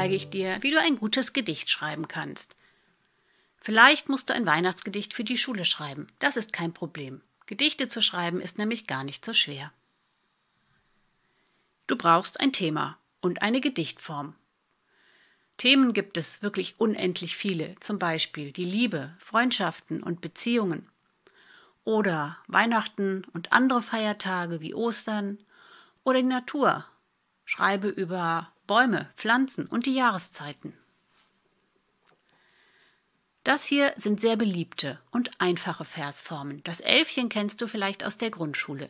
zeige ich dir, wie du ein gutes Gedicht schreiben kannst. Vielleicht musst du ein Weihnachtsgedicht für die Schule schreiben. Das ist kein Problem. Gedichte zu schreiben ist nämlich gar nicht so schwer. Du brauchst ein Thema und eine Gedichtform. Themen gibt es wirklich unendlich viele, zum Beispiel die Liebe, Freundschaften und Beziehungen. Oder Weihnachten und andere Feiertage wie Ostern oder die Natur. Schreibe über Bäume, Pflanzen und die Jahreszeiten. Das hier sind sehr beliebte und einfache Versformen. Das Elfchen kennst du vielleicht aus der Grundschule.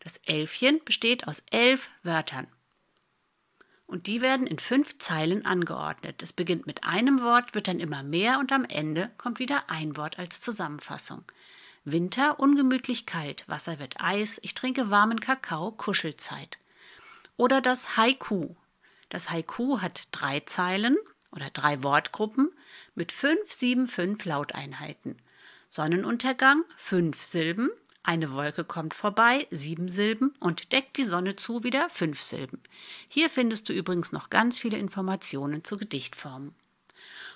Das Elfchen besteht aus elf Wörtern und die werden in fünf Zeilen angeordnet. Es beginnt mit einem Wort, wird dann immer mehr und am Ende kommt wieder ein Wort als Zusammenfassung. Winter, ungemütlich kalt, Wasser wird Eis, ich trinke warmen Kakao, Kuschelzeit. Oder das Haiku. Das Haiku hat drei Zeilen oder drei Wortgruppen mit fünf, sieben, fünf Lauteinheiten. Sonnenuntergang, fünf Silben, eine Wolke kommt vorbei, sieben Silben, und deckt die Sonne zu, wieder fünf Silben. Hier findest du übrigens noch ganz viele Informationen zu Gedichtformen.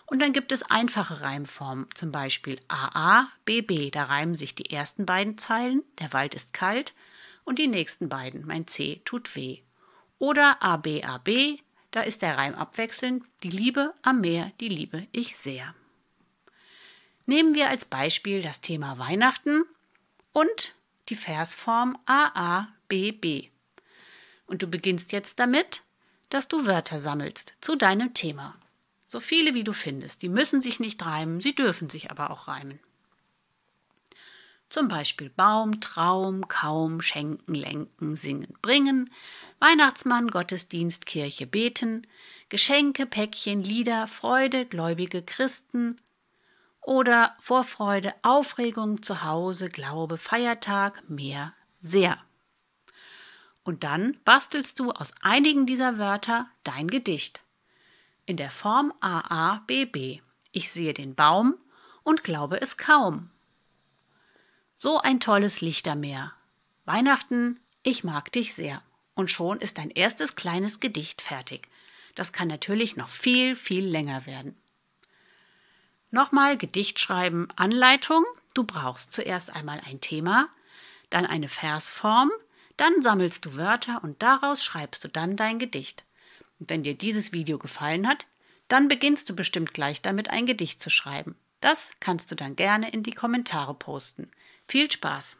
Und dann gibt es einfache Reimformen, zum Beispiel AA, BB. Da reimen sich die ersten beiden Zeilen, der Wald ist kalt, und die nächsten beiden, mein C tut weh. Oder ABAB, da ist der Reim abwechselnd, die Liebe am Meer, die liebe ich sehr. Nehmen wir als Beispiel das Thema Weihnachten und die Versform AABB. Und du beginnst jetzt damit, dass du Wörter sammelst zu deinem Thema. So viele wie du findest. Die müssen sich nicht reimen, sie dürfen sich aber auch reimen. Zum Beispiel Baum, Traum, Kaum, Schenken, Lenken, Singen, Bringen, Weihnachtsmann, Gottesdienst, Kirche, Beten, Geschenke, Päckchen, Lieder, Freude, gläubige Christen, oder Vorfreude, Aufregung zu Hause, Glaube, Feiertag, mehr, sehr. Und dann bastelst du aus einigen dieser Wörter dein Gedicht. In der Form AABB. Ich sehe den Baum und glaube es kaum. So ein tolles Lichtermeer. Weihnachten, ich mag dich sehr. Und schon ist dein erstes kleines Gedicht fertig. Das kann natürlich noch viel, viel länger werden. Nochmal Gedicht schreiben, Anleitung. Du brauchst zuerst einmal ein Thema, dann eine Versform, dann sammelst du Wörter und daraus schreibst du dann dein Gedicht. Und wenn dir dieses Video gefallen hat, dann beginnst du bestimmt gleich damit, ein Gedicht zu schreiben. Das kannst du dann gerne in die Kommentare posten. Viel Spaß!